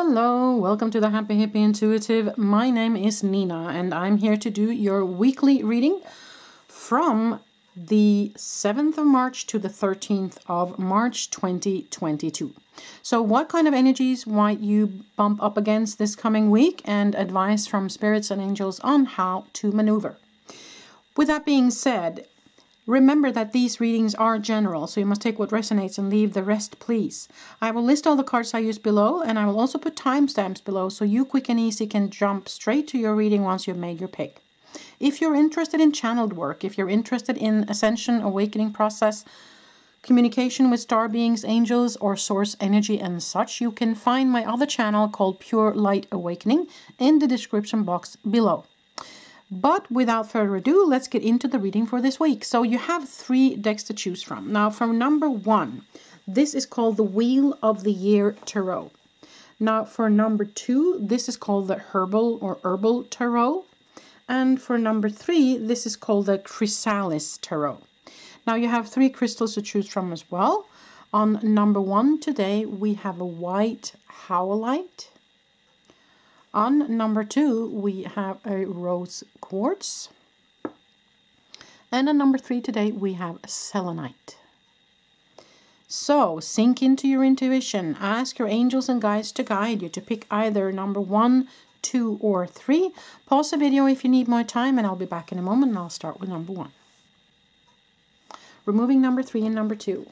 Hello, welcome to the Happy Hippie Intuitive. My name is Nina and I'm here to do your weekly reading from the 7th of March to the 13th of March 2022. So what kind of energies might you bump up against this coming week and advice from spirits and angels on how to maneuver. With that being said, Remember that these readings are general, so you must take what resonates and leave the rest, please. I will list all the cards I use below, and I will also put timestamps below so you quick and easy can jump straight to your reading once you've made your pick. If you're interested in channeled work, if you're interested in ascension, awakening process, communication with star beings, angels, or source energy and such, you can find my other channel called Pure Light Awakening in the description box below. But without further ado, let's get into the reading for this week. So you have three decks to choose from. Now, from number one, this is called the Wheel of the Year Tarot. Now, for number two, this is called the Herbal or Herbal Tarot. And for number three, this is called the Chrysalis Tarot. Now, you have three crystals to choose from as well. On number one today, we have a white howlite. On number two, we have a rose quartz. And on number three today, we have selenite. So, sink into your intuition. Ask your angels and guides to guide you to pick either number one, two, or three. Pause the video if you need more time, and I'll be back in a moment, and I'll start with number one. Removing number three and number two.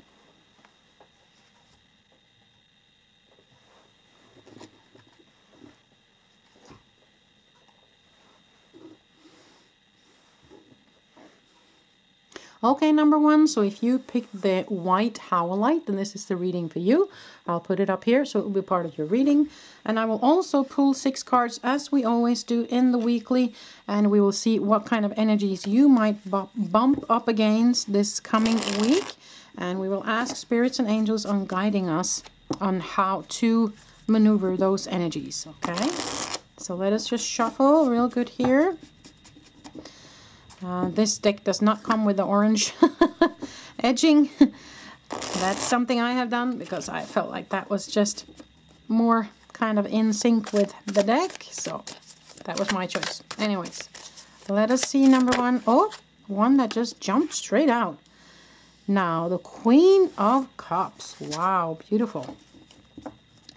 Okay, number one, so if you pick the white howlite, then this is the reading for you. I'll put it up here so it will be part of your reading. And I will also pull six cards as we always do in the weekly. And we will see what kind of energies you might bump up against this coming week. And we will ask spirits and angels on guiding us on how to maneuver those energies, okay? So let us just shuffle real good here. Uh, this deck does not come with the orange edging. That's something I have done because I felt like that was just more kind of in sync with the deck. So that was my choice. Anyways, let us see number one. Oh, one that just jumped straight out. Now, the Queen of Cups. Wow, beautiful.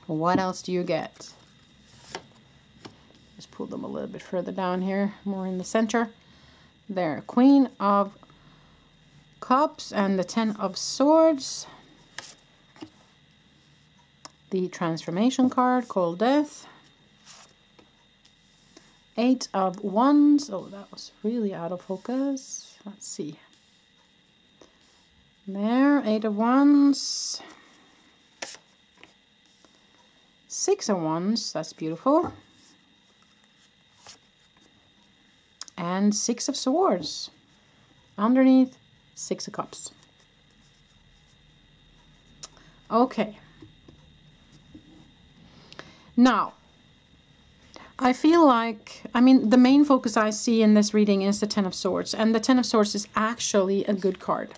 What else do you get? Just pull them a little bit further down here, more in the center there. Queen of Cups and the Ten of Swords. The Transformation card called Death. Eight of Wands. Oh, that was really out of focus. Let's see. There, Eight of Wands. Six of Wands. That's beautiful. And Six of Swords. Underneath, Six of Cups. Okay. Now, I feel like, I mean, the main focus I see in this reading is the Ten of Swords. And the Ten of Swords is actually a good card.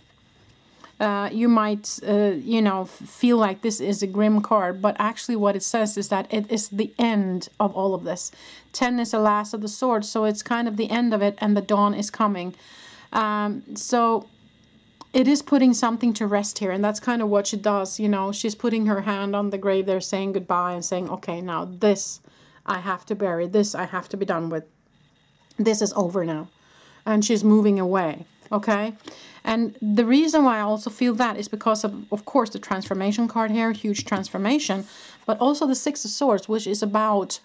Uh, you might, uh, you know, feel like this is a grim card, but actually what it says is that it is the end of all of this. 10 is the last of the swords, so it's kind of the end of it and the dawn is coming. Um, so it is putting something to rest here, and that's kind of what she does, you know. She's putting her hand on the grave there, saying goodbye and saying, okay, now this I have to bury, this I have to be done with. This is over now. And she's moving away, okay? And the reason why I also feel that is because of, of course, the transformation card here, huge transformation, but also the Six of Swords, which is about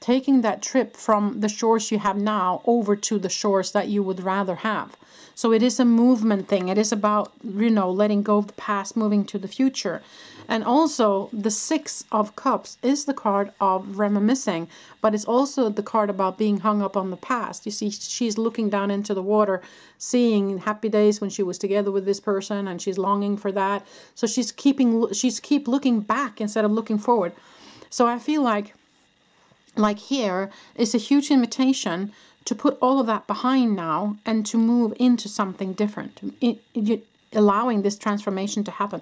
taking that trip from the shores you have now over to the shores that you would rather have. So it is a movement thing. It is about, you know, letting go of the past, moving to the future. And also, the Six of Cups is the card of reminiscing, but it's also the card about being hung up on the past. You see, she's looking down into the water, seeing happy days when she was together with this person, and she's longing for that. So she's keeping, she's keep looking back instead of looking forward. So I feel like, like here, is a huge invitation to put all of that behind now and to move into something different, it, it, allowing this transformation to happen.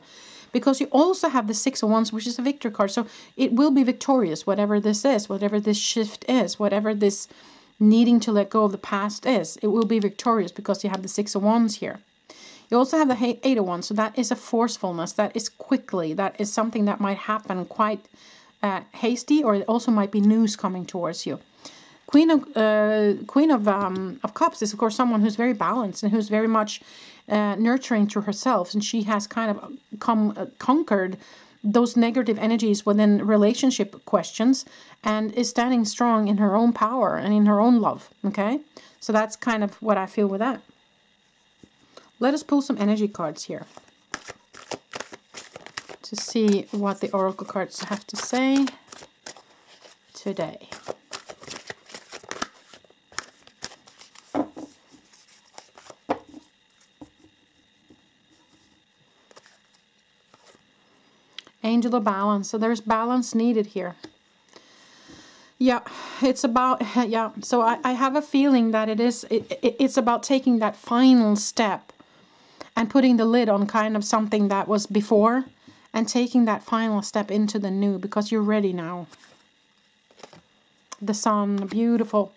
Because you also have the Six of Wands, which is a victory card. So it will be victorious, whatever this is, whatever this shift is, whatever this needing to let go of the past is. It will be victorious because you have the Six of Wands here. You also have the Eight of Wands, so that is a forcefulness, that is quickly, that is something that might happen quite uh, hasty, or it also might be news coming towards you. Queen of uh, Queen of um, of Cups is of course someone who's very balanced and who's very much uh, nurturing to herself, and she has kind of come uh, conquered those negative energies within relationship questions and is standing strong in her own power and in her own love. Okay, so that's kind of what I feel with that. Let us pull some energy cards here to see what the oracle cards have to say today. Angel of balance. So there's balance needed here. Yeah, it's about, yeah. So I, I have a feeling that it is, it, it, it's about taking that final step and putting the lid on kind of something that was before and taking that final step into the new because you're ready now. The sun, beautiful.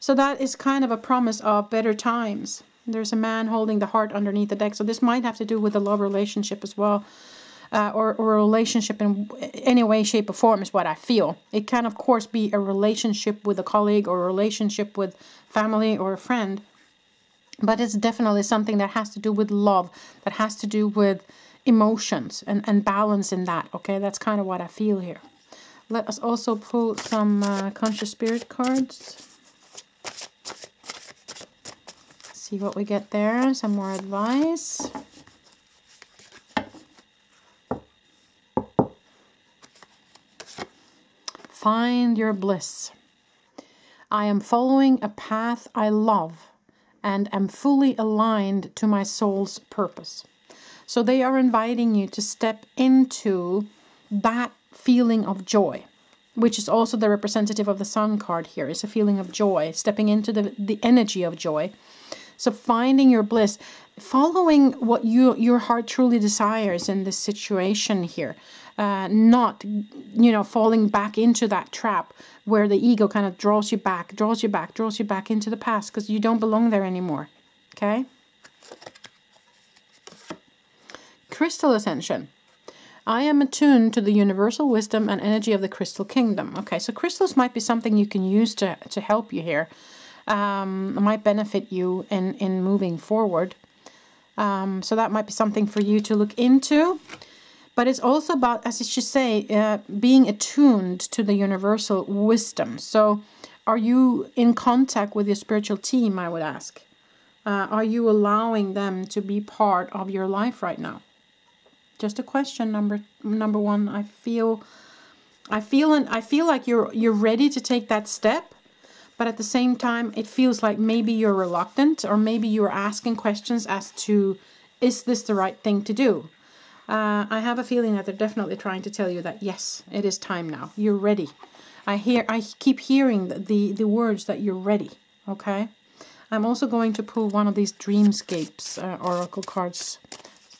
So that is kind of a promise of better times. There's a man holding the heart underneath the deck. So this might have to do with a love relationship as well uh, or, or a relationship in any way, shape, or form is what I feel. It can, of course, be a relationship with a colleague or a relationship with family or a friend. But it's definitely something that has to do with love, that has to do with emotions and, and balance in that. Okay, that's kind of what I feel here. Let us also pull some uh, conscious spirit cards. See what we get there. Some more advice. Find your bliss. I am following a path I love and am fully aligned to my soul's purpose. So they are inviting you to step into that feeling of joy, which is also the representative of the sun card here, is a feeling of joy, stepping into the, the energy of joy. So finding your bliss, following what you your heart truly desires in this situation here uh, not, you know, falling back into that trap where the ego kind of draws you back, draws you back, draws you back into the past because you don't belong there anymore. Okay? Crystal Ascension. I am attuned to the universal wisdom and energy of the crystal kingdom. Okay, so crystals might be something you can use to, to help you here. Um, might benefit you in, in moving forward. Um, so that might be something for you to look into. But it's also about, as you should say, uh, being attuned to the universal wisdom. So, are you in contact with your spiritual team? I would ask. Uh, are you allowing them to be part of your life right now? Just a question. Number number one. I feel, I feel, and I feel like you're you're ready to take that step, but at the same time, it feels like maybe you're reluctant, or maybe you're asking questions as to, is this the right thing to do? Uh, I have a feeling that they're definitely trying to tell you that yes, it is time now. You're ready. I hear, I keep hearing the, the, the words that you're ready. Okay. I'm also going to pull one of these Dreamscapes uh, oracle cards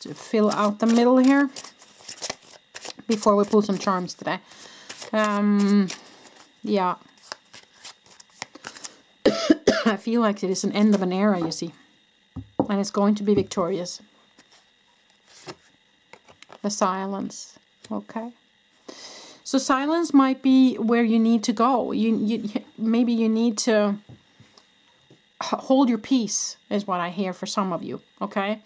to fill out the middle here before we pull some charms today. Um, yeah. I feel like it is an end of an era, you see. And it's going to be victorious the silence. Okay. So silence might be where you need to go. You, you maybe you need to hold your peace is what I hear for some of you. Okay.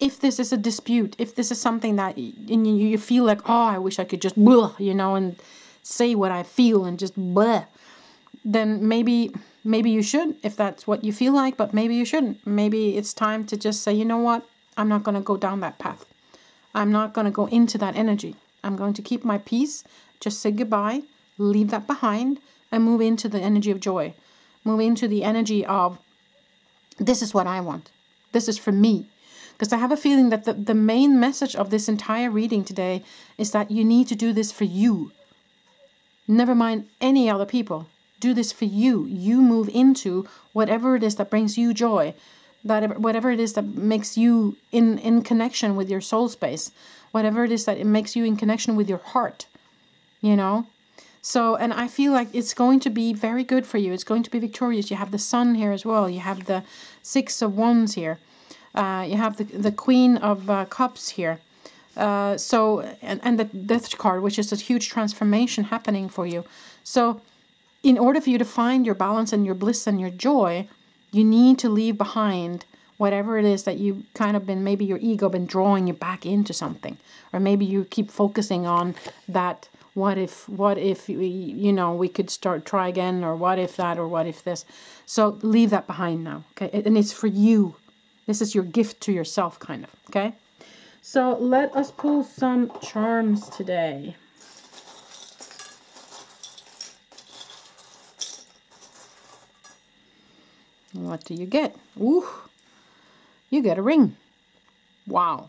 If this is a dispute, if this is something that you, you feel like, oh, I wish I could just, blah, you know, and say what I feel and just blah, then maybe maybe you should if that's what you feel like, but maybe you shouldn't. Maybe it's time to just say, you know what, I'm not going to go down that path. I'm not going to go into that energy. I'm going to keep my peace, just say goodbye, leave that behind, and move into the energy of joy. Move into the energy of this is what I want. This is for me. Because I have a feeling that the, the main message of this entire reading today is that you need to do this for you. Never mind any other people. Do this for you. You move into whatever it is that brings you joy that whatever it is that makes you in in connection with your soul space whatever it is that it makes you in connection with your heart you know? So and i feel like it's going to be very good for you. It's going to be victorious. You have the sun here as well. You have the six of wands here. Uh, you have the, the queen of uh, cups here. Uh, so and, and the death card which is a huge transformation happening for you. So in order for you to find your balance and your bliss and your joy you need to leave behind whatever it is that you kind of been maybe your ego been drawing you back into something. Or maybe you keep focusing on that what if what if we, you know we could start try again or what if that or what if this. So leave that behind now okay? And it's for you. This is your gift to yourself kind of okay? So let us pull some charms today what do you get Ooh you get a ring. Wow.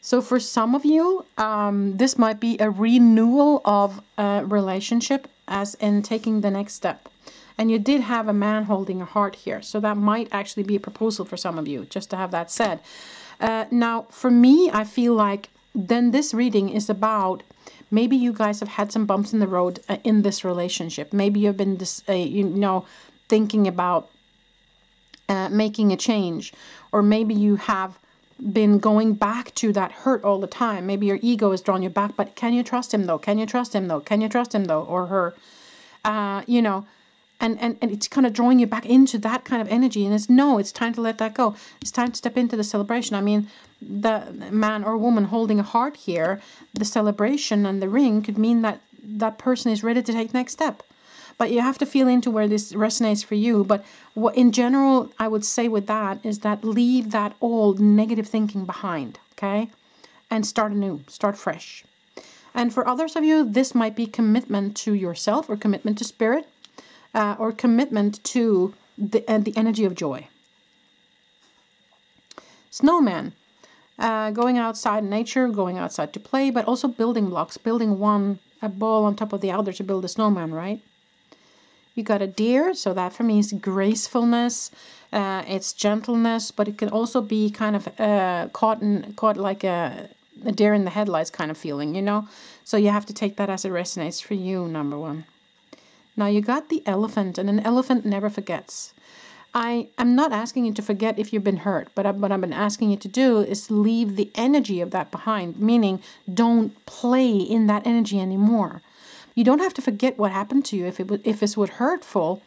So for some of you, um, this might be a renewal of a relationship as in taking the next step. And you did have a man holding a heart here. So that might actually be a proposal for some of you, just to have that said. Uh, now, for me, I feel like then this reading is about maybe you guys have had some bumps in the road uh, in this relationship. Maybe you've been, uh, you know, thinking about uh, making a change or maybe you have been going back to that hurt all the time. Maybe your ego has drawn you back, but can you trust him though? Can you trust him though? Can you trust him though? Or her, uh, you know, and, and, and it's kind of drawing you back into that kind of energy. And it's no, it's time to let that go. It's time to step into the celebration. I mean, the man or woman holding a heart here, the celebration and the ring could mean that that person is ready to take next step but you have to feel into where this resonates for you. But what in general, I would say with that is that leave that old negative thinking behind, okay? And start anew, start fresh. And for others of you, this might be commitment to yourself or commitment to spirit uh, or commitment to the, uh, the energy of joy. Snowman, uh, going outside in nature, going outside to play, but also building blocks, building one a ball on top of the other to build a snowman, right? You got a deer, so that for me is gracefulness, uh, it's gentleness, but it can also be kind of uh, caught, in, caught like a, a deer in the headlights kind of feeling, you know? So you have to take that as it resonates for you, number one. Now you got the elephant, and an elephant never forgets. I am not asking you to forget if you've been hurt, but I, what I've been asking you to do is leave the energy of that behind, meaning don't play in that energy anymore. You don't have to forget what happened to you if it if it was hurtful.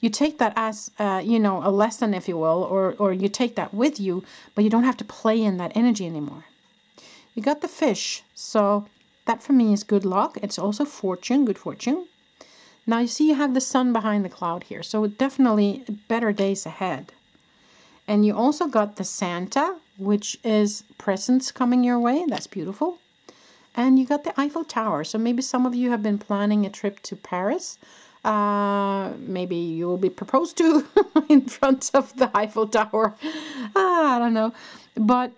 You take that as uh, you know a lesson, if you will, or or you take that with you, but you don't have to play in that energy anymore. You got the fish, so that for me is good luck. It's also fortune, good fortune. Now you see you have the sun behind the cloud here, so definitely better days ahead. And you also got the Santa, which is presents coming your way. That's beautiful. And you got the Eiffel Tower. So maybe some of you have been planning a trip to Paris. Uh, maybe you will be proposed to in front of the Eiffel Tower. Ah, I don't know. But,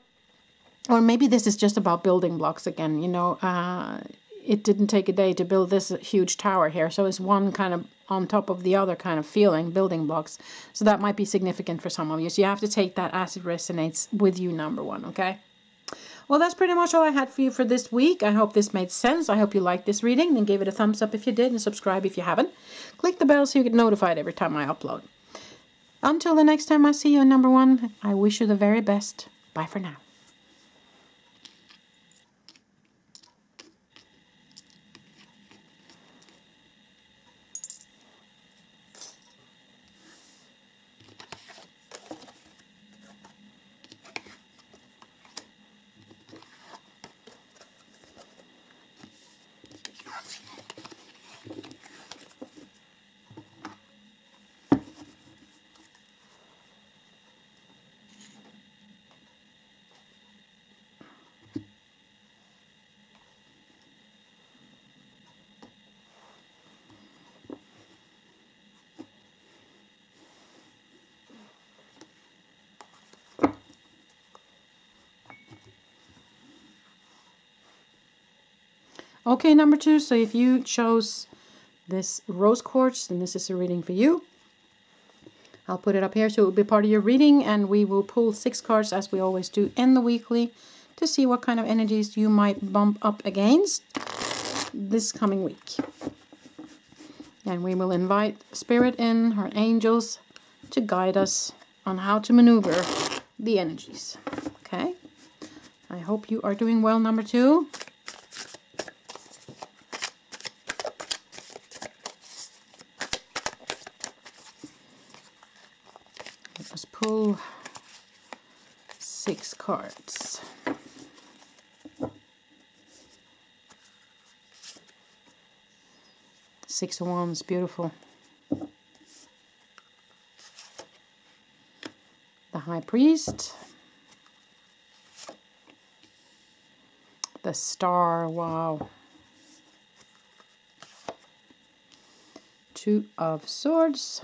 or maybe this is just about building blocks again. You know, uh, it didn't take a day to build this huge tower here. So it's one kind of on top of the other kind of feeling, building blocks. So that might be significant for some of you. So you have to take that as it resonates with you, number one, okay? Well, that's pretty much all I had for you for this week. I hope this made sense. I hope you liked this reading and gave it a thumbs up if you did and subscribe if you haven't. Click the bell so you get notified every time I upload. Until the next time I see you, number one, I wish you the very best. Bye for now. Okay, number two, so if you chose this rose quartz, then this is a reading for you. I'll put it up here so it will be part of your reading and we will pull six cards as we always do in the weekly to see what kind of energies you might bump up against this coming week. And we will invite Spirit in, our angels, to guide us on how to maneuver the energies. Okay? I hope you are doing well, number two. Let's pull six cards. Six of Wands, beautiful. The High Priest. The Star, wow. Two of Swords.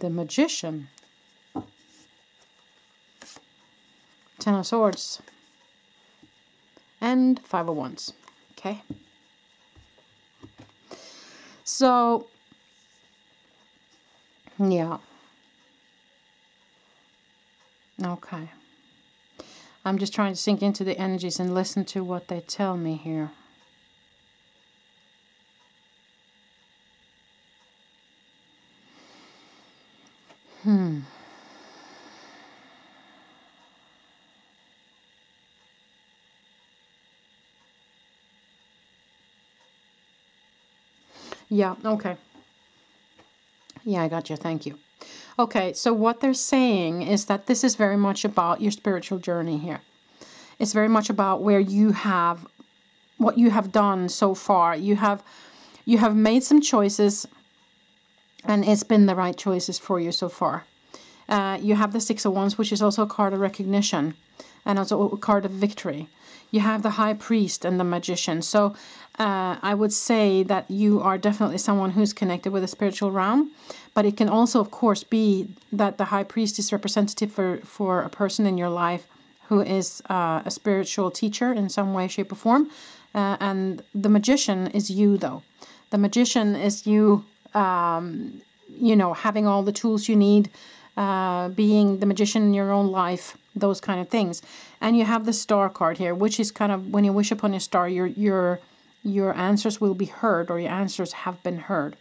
The Magician. Ten of Swords. And Five of Wands. Okay. So, yeah. Okay. I'm just trying to sink into the energies and listen to what they tell me here. Yeah, okay. Yeah, I got you. Thank you. Okay, so what they're saying is that this is very much about your spiritual journey here. It's very much about where you have what you have done so far. You have you have made some choices and it's been the right choices for you so far. Uh, you have the Six of Wands, which is also a card of recognition and also a card of victory. You have the High Priest and the Magician. So uh, I would say that you are definitely someone who's connected with the spiritual realm. But it can also, of course, be that the High Priest is representative for, for a person in your life who is uh, a spiritual teacher in some way, shape, or form. Uh, and the Magician is you, though. The Magician is you, um, you know, having all the tools you need, uh, being the magician in your own life, those kind of things. And you have the star card here, which is kind of when you wish upon a star, your your your answers will be heard or your answers have been heard.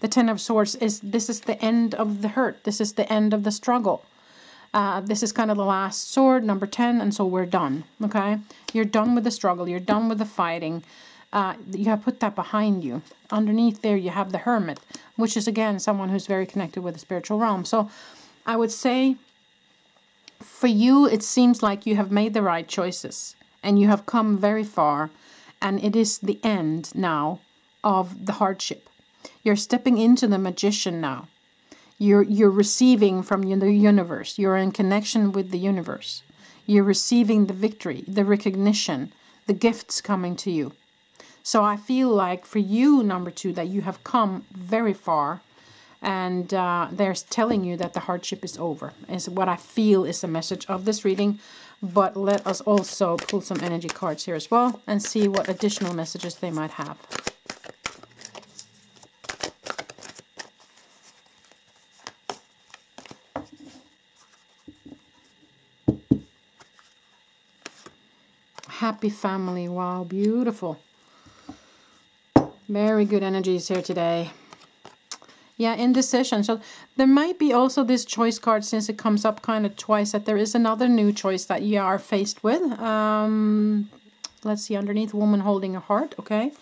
The Ten of Swords is this is the end of the hurt. This is the end of the struggle. Uh, this is kind of the last sword, number 10, and so we're done, okay? You're done with the struggle. You're done with the fighting. Uh, you have put that behind you. Underneath there, you have the Hermit, which is, again, someone who's very connected with the spiritual realm. So I would say for you, it seems like you have made the right choices and you have come very far and it is the end now of the hardship. You're stepping into the magician now. You're, you're receiving from the universe. You're in connection with the universe. You're receiving the victory, the recognition, the gifts coming to you. So I feel like for you, number two, that you have come very far and uh, they're telling you that the hardship is over is what I feel is the message of this reading but let us also pull some energy cards here as well and see what additional messages they might have. Happy family. Wow, beautiful. Very good energies here today. Yeah, indecision. So there might be also this choice card since it comes up kind of twice that there is another new choice that you are faced with. Um, let's see, underneath woman holding a heart, okay?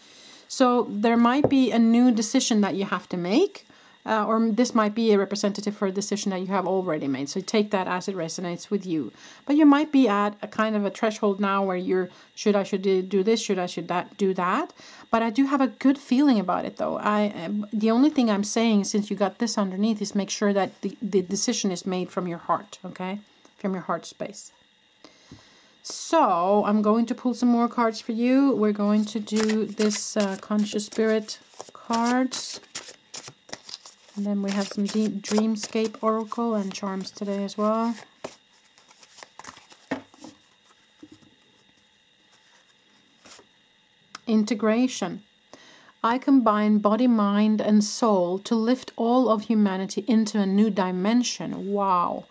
So there might be a new decision that you have to make. Uh, or this might be a representative for a decision that you have already made. So take that as it resonates with you. But you might be at a kind of a threshold now where you're, should I should do this, should I should that do that. But I do have a good feeling about it though. I um, the only thing I'm saying since you got this underneath is make sure that the, the decision is made from your heart, okay? From your heart space. So I'm going to pull some more cards for you. We're going to do this uh, conscious spirit cards. And then we have some Dreamscape Oracle and charms today as well. Integration. I combine body, mind, and soul to lift all of humanity into a new dimension. Wow.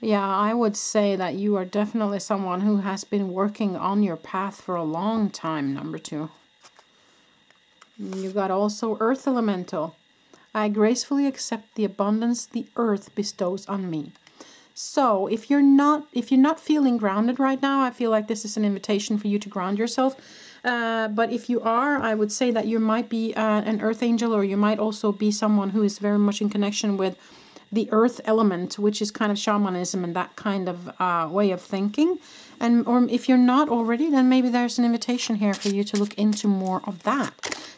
Yeah, I would say that you are definitely someone who has been working on your path for a long time, number two. You got also Earth Elemental. I gracefully accept the abundance the earth bestows on me. So if you're not if you're not feeling grounded right now, I feel like this is an invitation for you to ground yourself. Uh, but if you are, I would say that you might be uh, an earth angel, or you might also be someone who is very much in connection with the earth element, which is kind of shamanism and that kind of uh, way of thinking. And or if you're not already, then maybe there's an invitation here for you to look into more of that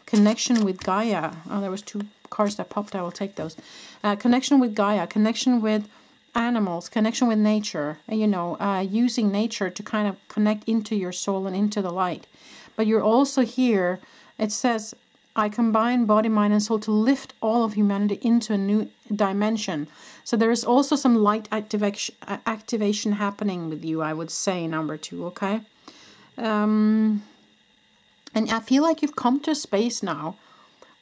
connection with Gaia. Oh, there was two cards that popped. I will take those. Uh, connection with Gaia, connection with animals, connection with nature. You know, uh, using nature to kind of connect into your soul and into the light. But you're also here. It says I combine body, mind, and soul to lift all of humanity into a new dimension. So there is also some light activation activation happening with you, I would say, number two, okay? Um, and I feel like you've come to a space now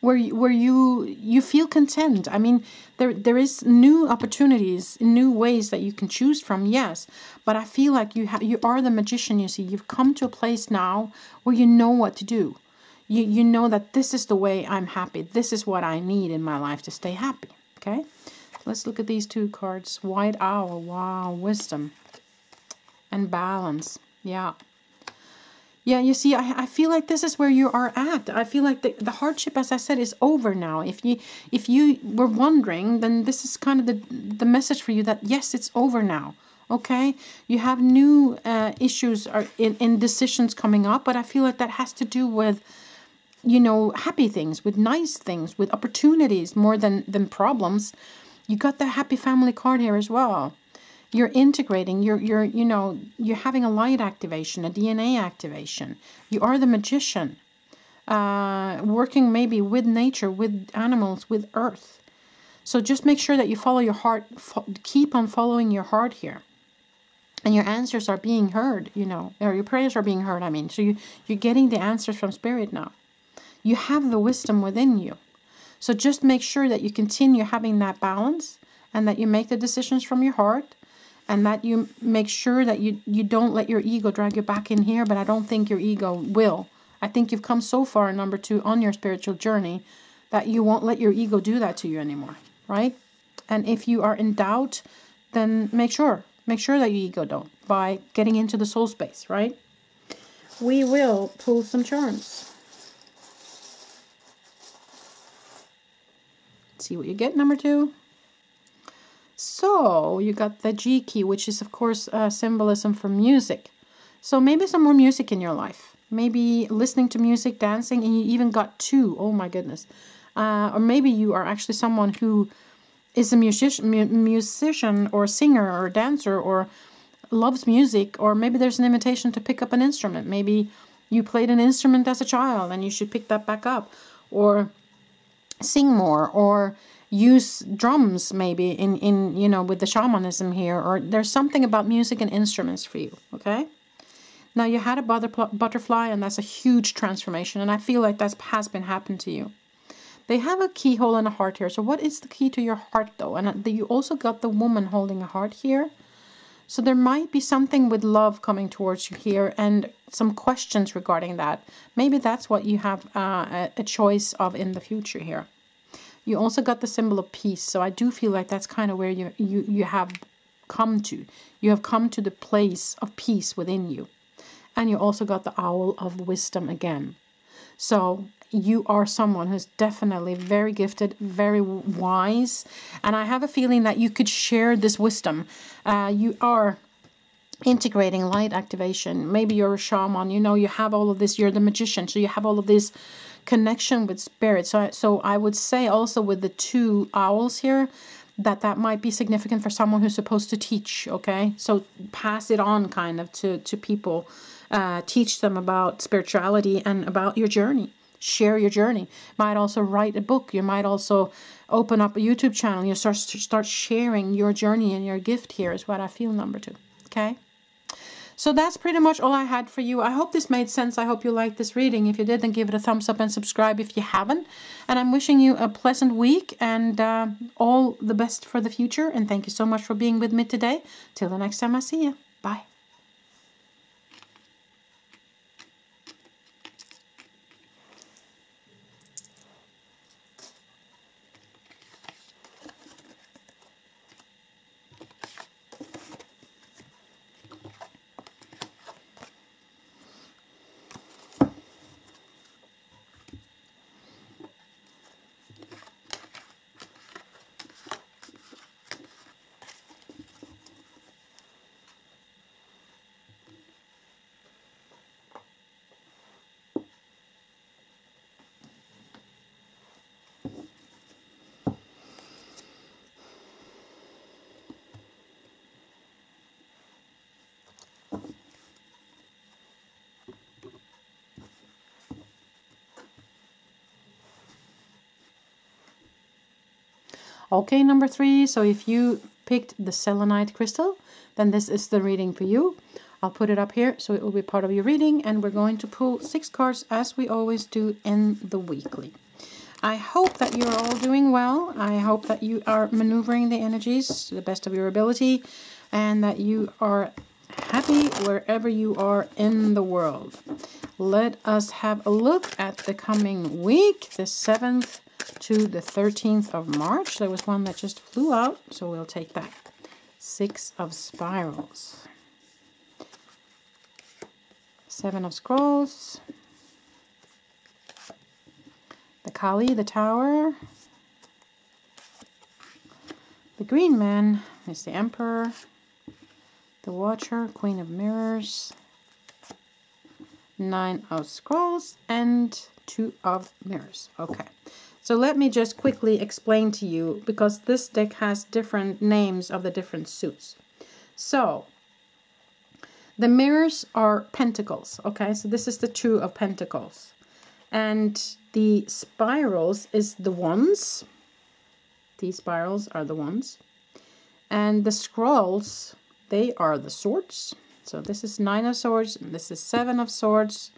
where you, where you you feel content. I mean, there there is new opportunities, new ways that you can choose from. Yes, but I feel like you ha- you are the magician. You see, you've come to a place now where you know what to do you, you know that this is the way I'm happy. This is what I need in my life to stay happy. Okay? Let's look at these two cards. White Owl. Wow. Wisdom. And balance. Yeah. Yeah, you see, I, I feel like this is where you are at. I feel like the, the hardship, as I said, is over now. If you if you were wondering, then this is kind of the the message for you that yes, it's over now. Okay, you have new uh, issues or in, in decisions coming up, but I feel like that has to do with you know, happy things, with nice things, with opportunities more than, than problems. You got the happy family card here as well. You're integrating, you're, you're, you know, you're having a light activation, a DNA activation. You are the magician, uh, working maybe with nature, with animals, with earth. So just make sure that you follow your heart, keep on following your heart here. And your answers are being heard, you know, or your prayers are being heard, I mean. So you, you're getting the answers from spirit now. You have the wisdom within you. So just make sure that you continue having that balance and that you make the decisions from your heart and that you make sure that you, you don't let your ego drag you back in here. But I don't think your ego will. I think you've come so far, number two, on your spiritual journey that you won't let your ego do that to you anymore, right? And if you are in doubt, then make sure, make sure that your ego don't by getting into the soul space, right? We will pull some charms. see what you get, number two. So you got the G key, which is of course a symbolism for music. So maybe some more music in your life. Maybe listening to music, dancing, and you even got two. Oh my goodness. Uh, or maybe you are actually someone who is a musician, musician or singer or dancer or loves music. Or maybe there's an invitation to pick up an instrument. Maybe you played an instrument as a child and you should pick that back up. Or sing more or use drums maybe in in you know with the shamanism here or there's something about music and instruments for you okay now you had a butterfly and that's a huge transformation and i feel like that has been happened to you they have a keyhole and a heart here so what is the key to your heart though and you also got the woman holding a heart here so there might be something with love coming towards you here and some questions regarding that. Maybe that's what you have uh, a choice of in the future here. You also got the symbol of peace. So I do feel like that's kind of where you, you, you have come to. You have come to the place of peace within you. And you also got the owl of wisdom again. So you are someone who's definitely very gifted, very wise, and I have a feeling that you could share this wisdom. Uh, you are integrating light activation. Maybe you're a shaman, you know, you have all of this, you're the magician, so you have all of this connection with spirit. So, so I would say also with the two owls here, that that might be significant for someone who's supposed to teach, okay? So pass it on kind of to, to people. Uh, teach them about spirituality and about your journey share your journey. Might also write a book. You might also open up a YouTube channel. You start start sharing your journey and your gift here is what I feel number two. Okay. So that's pretty much all I had for you. I hope this made sense. I hope you liked this reading. If you did, then give it a thumbs up and subscribe if you haven't. And I'm wishing you a pleasant week and uh, all the best for the future. And thank you so much for being with me today. Till the next time I see you. Bye. Okay, number three. So if you picked the selenite crystal, then this is the reading for you. I'll put it up here so it will be part of your reading and we're going to pull six cards as we always do in the weekly. I hope that you're all doing well. I hope that you are maneuvering the energies to the best of your ability and that you are happy wherever you are in the world. Let us have a look at the coming week, the 7th to the 13th of March. There was one that just flew out, so we'll take that. Six of Spirals. Seven of Scrolls. The Kali, the Tower. The Green Man is the Emperor. The Watcher, Queen of Mirrors. Nine of Scrolls and two of Mirrors. Okay. So let me just quickly explain to you, because this deck has different names of the different suits. So, the mirrors are pentacles, okay? So this is the two of pentacles. And the spirals is the ones. These spirals are the ones. And the scrolls, they are the swords. So this is nine of swords, and this is seven of swords,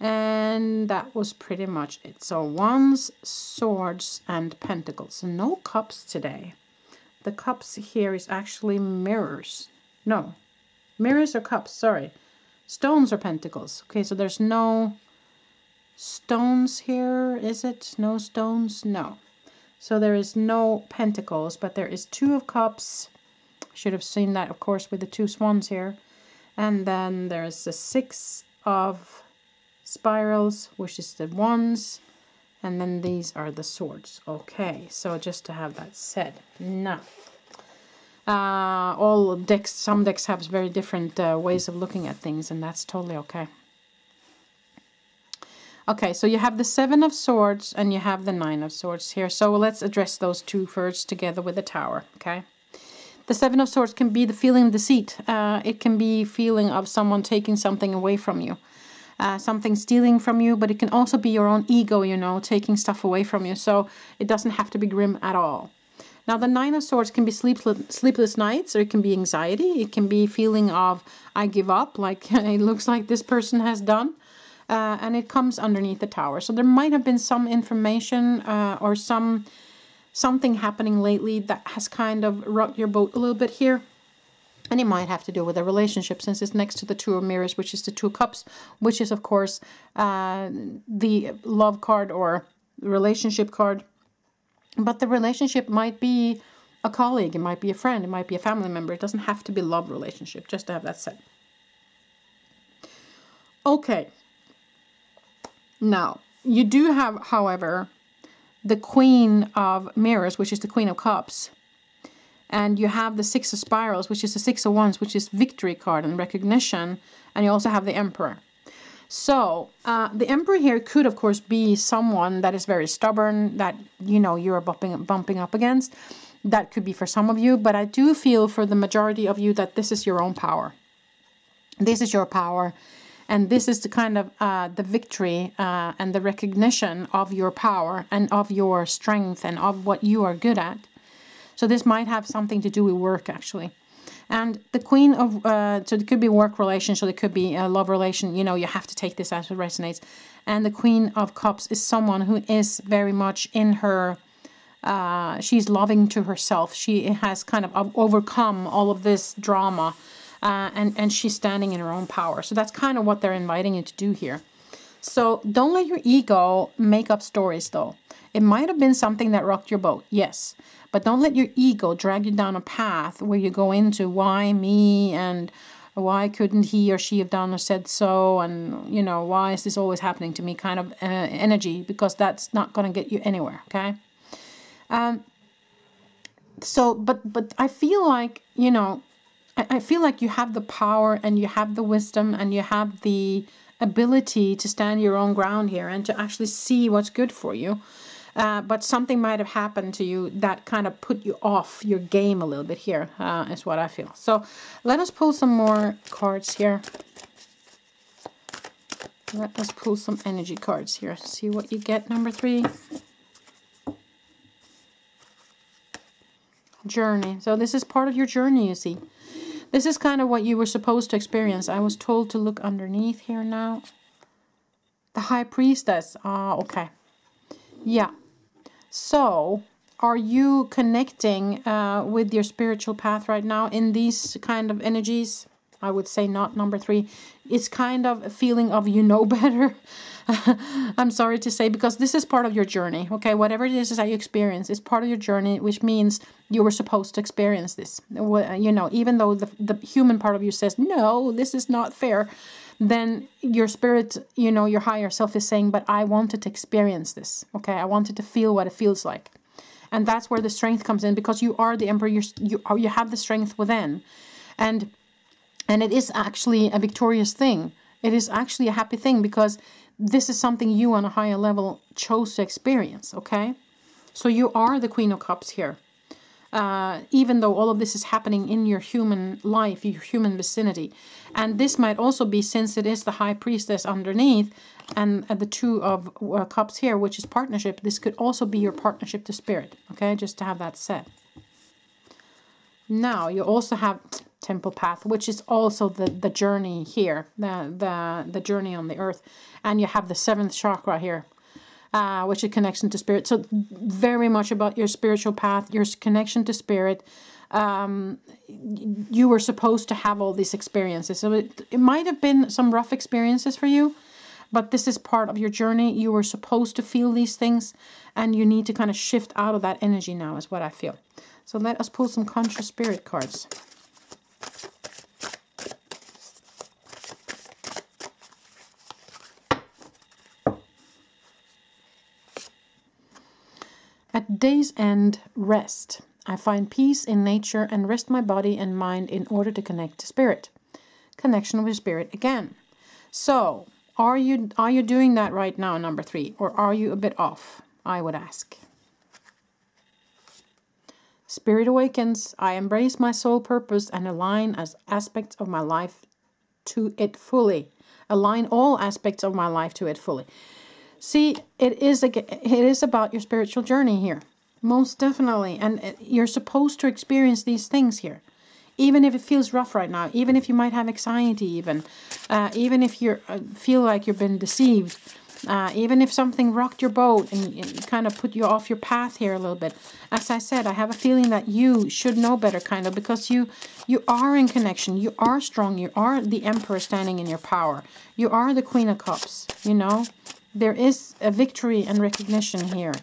and that was pretty much it. So wands, swords, and pentacles. No cups today. The cups here is actually mirrors. No, mirrors or cups, sorry. Stones or pentacles. Okay, so there's no stones here, is it? No stones? No. So there is no pentacles, but there is two of cups. Should have seen that, of course, with the two swans here. And then there's the six of spirals, which is the wands, and then these are the swords. Okay, so just to have that said. Now, uh, all decks, some decks have very different uh, ways of looking at things, and that's totally okay. Okay, so you have the Seven of Swords and you have the Nine of Swords here. So let's address those two first together with the Tower, okay? The Seven of Swords can be the feeling of deceit. Uh, it can be feeling of someone taking something away from you uh, something stealing from you, but it can also be your own ego, you know, taking stuff away from you. So it doesn't have to be grim at all. Now, the Nine of Swords can be sleepless, sleepless nights, or it can be anxiety. It can be feeling of, I give up, like it looks like this person has done. Uh, and it comes underneath the tower. So there might have been some information uh, or some something happening lately that has kind of rocked your boat a little bit here. And it might have to do with a relationship since it's next to the Two of Mirrors, which is the Two Cups, which is, of course, uh, the love card or relationship card. But the relationship might be a colleague, it might be a friend, it might be a family member. It doesn't have to be love relationship, just to have that said. Okay. Now, you do have, however, the Queen of Mirrors, which is the Queen of Cups and you have the Six of Spirals, which is the Six of Wands, which is victory card and recognition. And you also have the Emperor. So uh, the Emperor here could, of course, be someone that is very stubborn, that, you know, you're bumping, bumping up against. That could be for some of you, but I do feel for the majority of you that this is your own power. This is your power. And this is the kind of uh, the victory uh, and the recognition of your power and of your strength and of what you are good at. So this might have something to do with work actually. And the Queen of, uh, so it could be work relationship, it could be a love relation. You know, you have to take this as it resonates. And the Queen of Cups is someone who is very much in her, uh, she's loving to herself. She has kind of overcome all of this drama. Uh, and, and she's standing in her own power. So that's kind of what they're inviting you to do here. So don't let your ego make up stories, though. It might have been something that rocked your boat, yes. But don't let your ego drag you down a path where you go into why me and why couldn't he or she have done or said so and you know why is this always happening to me kind of uh, energy because that's not going to get you anywhere okay um so but but i feel like you know I, I feel like you have the power and you have the wisdom and you have the ability to stand your own ground here and to actually see what's good for you uh, but something might have happened to you that kind of put you off your game a little bit here, uh, is what I feel. So let us pull some more cards here. Let us pull some energy cards here. See what you get, number three. Journey. So this is part of your journey, you see. This is kind of what you were supposed to experience. I was told to look underneath here now. The High Priestess. Ah, okay. Yeah. So, are you connecting uh, with your spiritual path right now in these kind of energies? I would say not number three. It's kind of a feeling of you know better. I'm sorry to say, because this is part of your journey. Okay, whatever it is that you experience is part of your journey, which means you were supposed to experience this. You know, even though the, the human part of you says, no, this is not fair then your spirit, you know, your higher self is saying, but I wanted to experience this. Okay, I wanted to feel what it feels like. And that's where the strength comes in because you are the emperor, you you, you have the strength within. And and it is actually a victorious thing. It is actually a happy thing because this is something you on a higher level chose to experience, okay? So you are the Queen of Cups here uh, even though all of this is happening in your human life, your human vicinity. And this might also be, since it is the High Priestess underneath, and uh, the Two of uh, Cups here, which is partnership, this could also be your partnership to Spirit, okay? Just to have that said. Now, you also have Temple Path, which is also the, the journey here, the, the, the journey on the earth. And you have the seventh chakra here, uh, which is connection to spirit. So very much about your spiritual path, your connection to spirit. Um, you were supposed to have all these experiences. So it, it might have been some rough experiences for you, but this is part of your journey. You were supposed to feel these things, and you need to kind of shift out of that energy now, is what I feel. So let us pull some conscious spirit cards. Day's end, rest. I find peace in nature and rest my body and mind in order to connect to spirit. Connection with spirit again. So, are you are you doing that right now, number three, or are you a bit off? I would ask. Spirit awakens. I embrace my soul purpose and align as aspects of my life to it fully. Align all aspects of my life to it fully. See, it is a, it is about your spiritual journey here. Most definitely. And you're supposed to experience these things here. Even if it feels rough right now, even if you might have anxiety even, uh, even if you uh, feel like you've been deceived, uh, even if something rocked your boat and, and kind of put you off your path here a little bit. As I said, I have a feeling that you should know better kind of because you you are in connection. You are strong. You are the emperor standing in your power. You are the queen of cups, you know there is a victory and recognition here.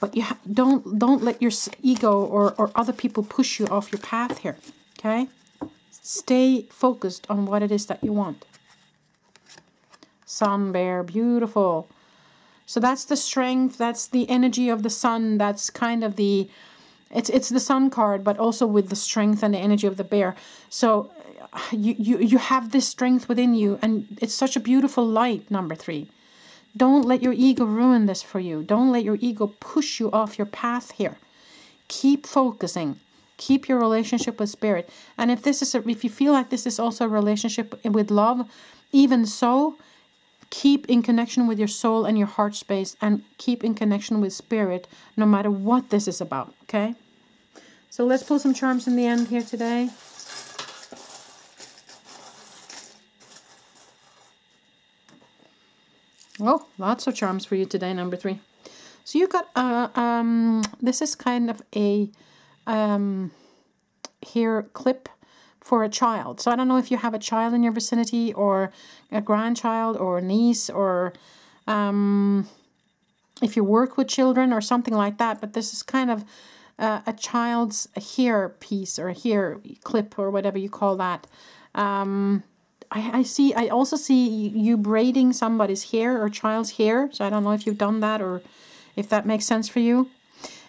But you don't don't let your ego or, or other people push you off your path here. Okay? Stay focused on what it is that you want. Sun bear, beautiful. So that's the strength, that's the energy of the sun, that's kind of the it's it's the sun card, but also with the strength and the energy of the bear. So uh, you you you have this strength within you and it's such a beautiful light number 3 don't let your ego ruin this for you. Don't let your ego push you off your path here. Keep focusing. Keep your relationship with spirit. And if this is a, if you feel like this is also a relationship with love, even so, keep in connection with your soul and your heart space and keep in connection with spirit no matter what this is about, okay? So let's pull some charms in the end here today. Oh, lots of charms for you today, number three. So you got, uh, um, this is kind of a um, hair clip for a child. So I don't know if you have a child in your vicinity or a grandchild or a niece or um, if you work with children or something like that. But this is kind of uh, a child's hair piece or hair clip or whatever you call that. Um, I, I see. I also see you braiding somebody's hair or child's hair. So I don't know if you've done that or if that makes sense for you.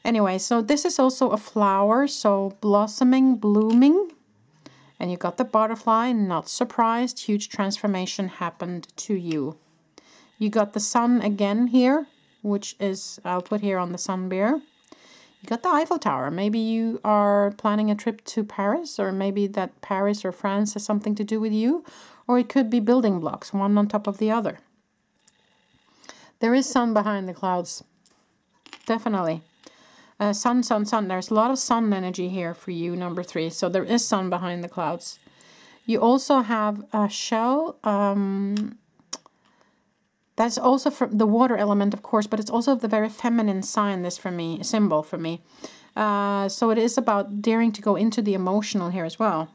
Anyway, so this is also a flower. So blossoming, blooming. And you got the butterfly. Not surprised. Huge transformation happened to you. You got the sun again here, which is, I'll put here on the sun bear. You got the Eiffel Tower. Maybe you are planning a trip to Paris, or maybe that Paris or France has something to do with you, or it could be building blocks, one on top of the other. There is sun behind the clouds. Definitely. Uh, sun, sun, sun. There's a lot of sun energy here for you, number three. So there is sun behind the clouds. You also have a shell. Um, that's also from the water element, of course, but it's also the very feminine sign, this for me, symbol for me. Uh, so it is about daring to go into the emotional here as well.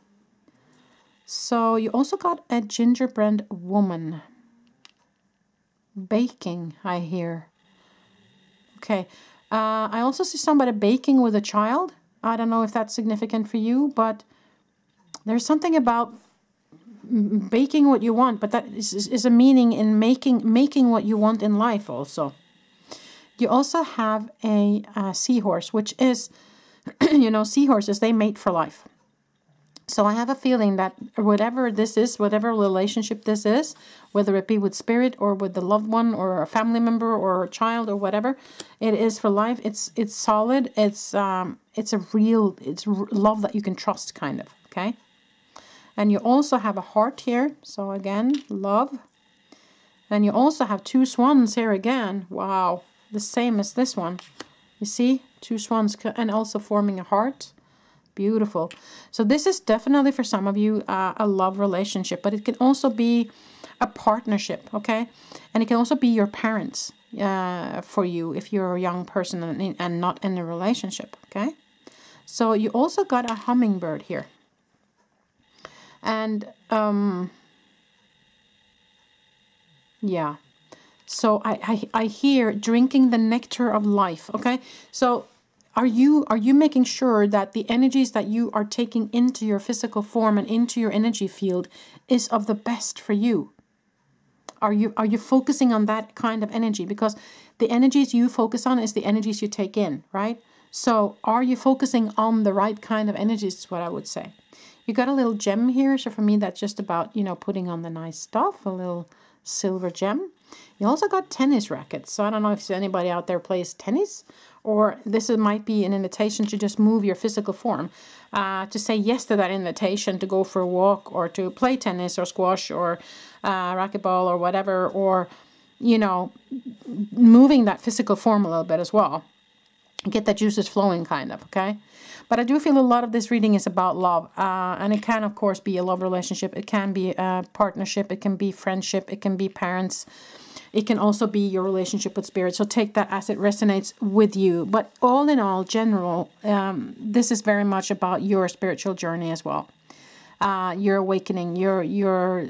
So you also got a gingerbread woman. Baking, I hear. Okay. Uh, I also see somebody baking with a child. I don't know if that's significant for you, but there's something about baking what you want, but that is, is a meaning in making making what you want in life also. You also have a, a seahorse, which is, you know, seahorses, they mate for life. So I have a feeling that whatever this is, whatever relationship this is, whether it be with spirit or with the loved one or a family member or a child or whatever, it is for life. It's it's solid. It's um it's a real it's love that you can trust kind of, okay? And you also have a heart here. So again, love. And you also have two swans here again. Wow. The same as this one. You see? Two swans and also forming a heart. Beautiful. So this is definitely for some of you uh, a love relationship. But it can also be a partnership, okay? And it can also be your parents uh, for you if you're a young person and, and not in a relationship, okay? So you also got a hummingbird here. And um, yeah, so I, I, I hear drinking the nectar of life. Okay, so are you are you making sure that the energies that you are taking into your physical form and into your energy field is of the best for you? Are you are you focusing on that kind of energy? Because the energies you focus on is the energies you take in, right? So are you focusing on the right kind of energies is what I would say. You got a little gem here. So for me, that's just about, you know, putting on the nice stuff, a little silver gem. You also got tennis rackets. So I don't know if anybody out there plays tennis or this might be an invitation to just move your physical form. Uh, to say yes to that invitation to go for a walk or to play tennis or squash or uh, racquetball or whatever, or, you know, moving that physical form a little bit as well. Get that juices flowing kind of, okay? But I do feel a lot of this reading is about love. Uh, and it can, of course, be a love relationship. It can be a partnership. It can be friendship. It can be parents. It can also be your relationship with spirit. So take that as it resonates with you. But all in all, general, um, this is very much about your spiritual journey as well. Uh, your awakening, your your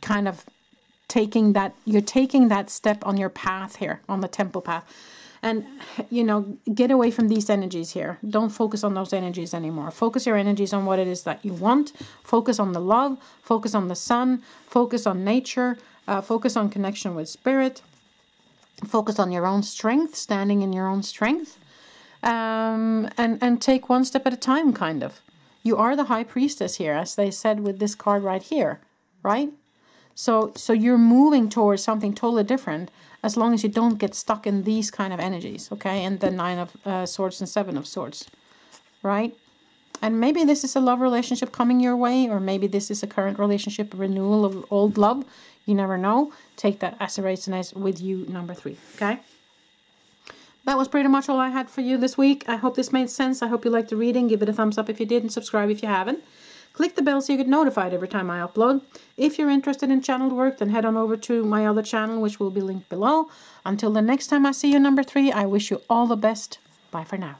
kind of taking that you're taking that step on your path here on the temple path and you know get away from these energies here. Don't focus on those energies anymore. Focus your energies on what it is that you want. Focus on the love. Focus on the sun. Focus on nature. Uh, focus on connection with spirit. Focus on your own strength standing in your own strength. Um, and and take one step at a time kind of. You are the high priestess here as they said with this card right here right? So so you're moving towards something totally different as long as you don't get stuck in these kind of energies, okay? And the Nine of uh, Swords and Seven of Swords, right? And maybe this is a love relationship coming your way, or maybe this is a current relationship, renewal of old love. You never know. Take that as it resonates with you, number three, okay? That was pretty much all I had for you this week. I hope this made sense. I hope you liked the reading. Give it a thumbs up if you did and subscribe if you haven't. Click the bell so you get notified every time I upload. If you're interested in channeled work, then head on over to my other channel, which will be linked below. Until the next time I see you, number three, I wish you all the best. Bye for now.